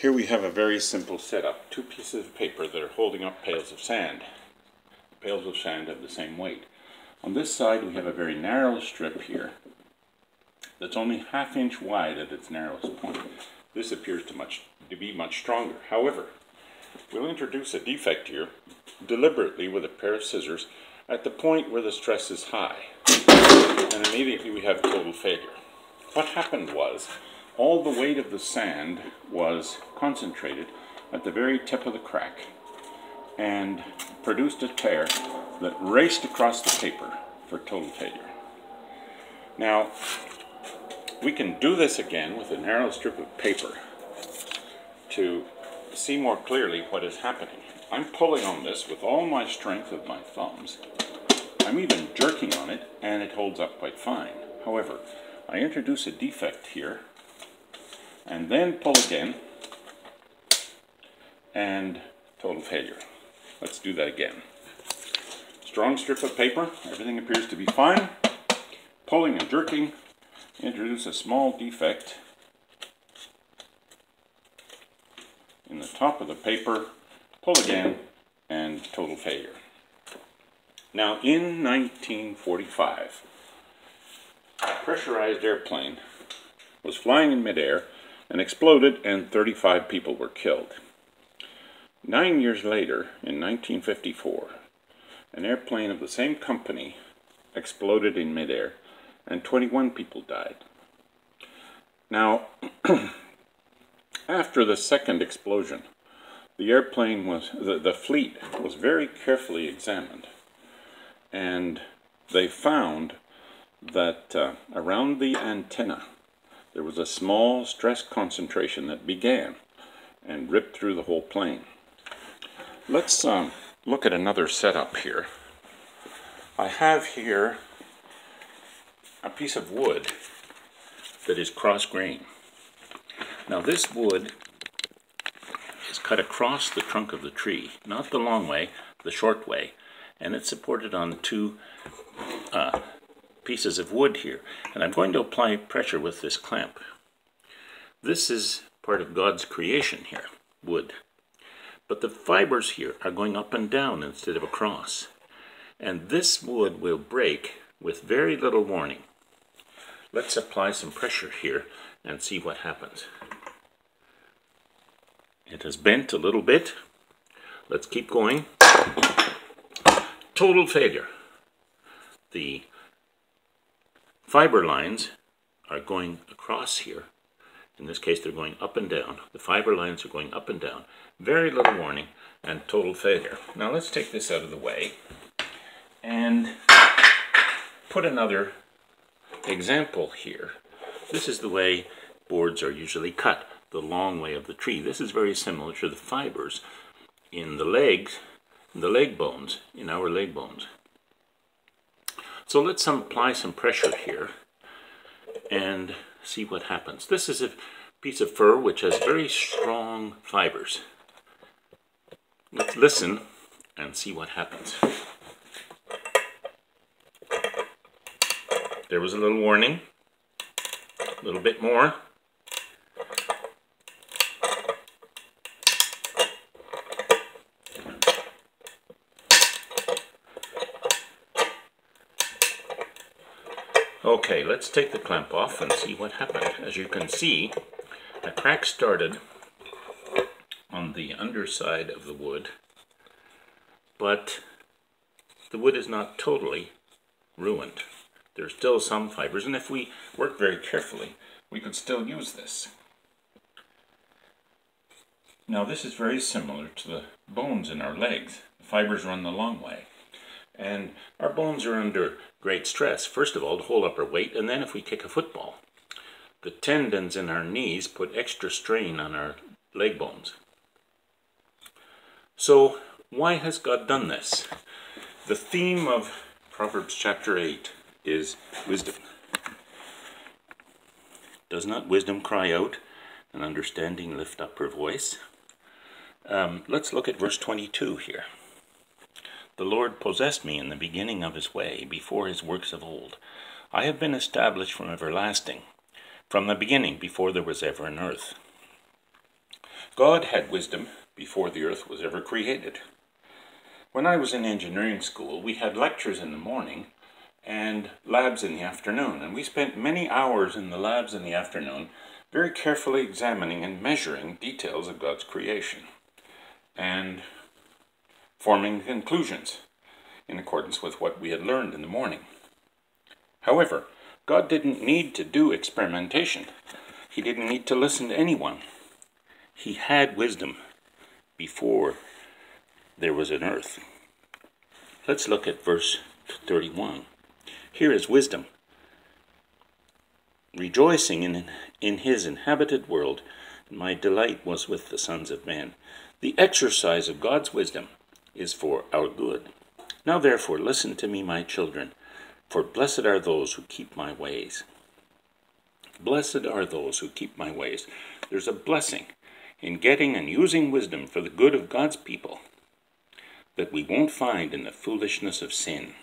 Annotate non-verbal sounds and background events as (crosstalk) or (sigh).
Here we have a very simple setup. Two pieces of paper that are holding up pails of sand. Pails of sand have the same weight. On this side we have a very narrow strip here that's only half inch wide at its narrowest point. This appears to, much, to be much stronger. However, we'll introduce a defect here deliberately with a pair of scissors at the point where the stress is high. And immediately we have total failure. What happened was all the weight of the sand was concentrated at the very tip of the crack and produced a tear that raced across the paper for total failure. Now, we can do this again with a narrow strip of paper to see more clearly what is happening. I'm pulling on this with all my strength of my thumbs. I'm even jerking on it and it holds up quite fine. However, I introduce a defect here and then pull again and total failure. Let's do that again. Strong strip of paper, everything appears to be fine. Pulling and jerking, introduce a small defect in the top of the paper, pull again, and total failure. Now in 1945, a pressurized airplane was flying in midair and exploded and 35 people were killed. Nine years later, in 1954, an airplane of the same company exploded in midair and 21 people died. Now, (clears throat) after the second explosion, the airplane was, the, the fleet was very carefully examined and they found that uh, around the antenna there was a small stress concentration that began and ripped through the whole plane. Let's um, look at another setup here. I have here a piece of wood that is cross grain. Now this wood is cut across the trunk of the tree, not the long way, the short way, and it's supported on two uh, pieces of wood here. And I'm going to apply pressure with this clamp. This is part of God's creation here, wood. But the fibers here are going up and down instead of across. And this wood will break with very little warning. Let's apply some pressure here and see what happens. It has bent a little bit. Let's keep going. Total failure. The fiber lines are going across here. In this case, they're going up and down. The fiber lines are going up and down. Very little warning and total failure. Now let's take this out of the way and put another example here. This is the way boards are usually cut, the long way of the tree. This is very similar to the fibers in the legs, the leg bones, in our leg bones. So let's apply some pressure here and see what happens. This is a piece of fir which has very strong fibers. Let's listen and see what happens. There was a little warning, a little bit more. Okay, let's take the clamp off and see what happened. As you can see, a crack started on the underside of the wood, but the wood is not totally ruined. There's still some fibers, and if we work very carefully, we could still use this. Now this is very similar to the bones in our legs. The fibers run the long way. And our bones are under great stress, first of all, to hold up our weight, and then if we kick a football. The tendons in our knees put extra strain on our leg bones. So, why has God done this? The theme of Proverbs chapter 8 is wisdom. Does not wisdom cry out and understanding lift up her voice? Um, let's look at verse 22 here. The Lord possessed me in the beginning of his way, before his works of old. I have been established from everlasting, from the beginning, before there was ever an earth. God had wisdom before the earth was ever created. When I was in engineering school, we had lectures in the morning and labs in the afternoon, and we spent many hours in the labs in the afternoon very carefully examining and measuring details of God's creation and forming conclusions in accordance with what we had learned in the morning. However, God didn't need to do experimentation. He didn't need to listen to anyone. He had wisdom before there was an earth. Let's look at verse 31. Here is wisdom. Rejoicing in, in his inhabited world, my delight was with the sons of men. The exercise of God's wisdom is for our good. Now therefore listen to me, my children, for blessed are those who keep my ways. Blessed are those who keep my ways. There's a blessing in getting and using wisdom for the good of God's people that we won't find in the foolishness of sin.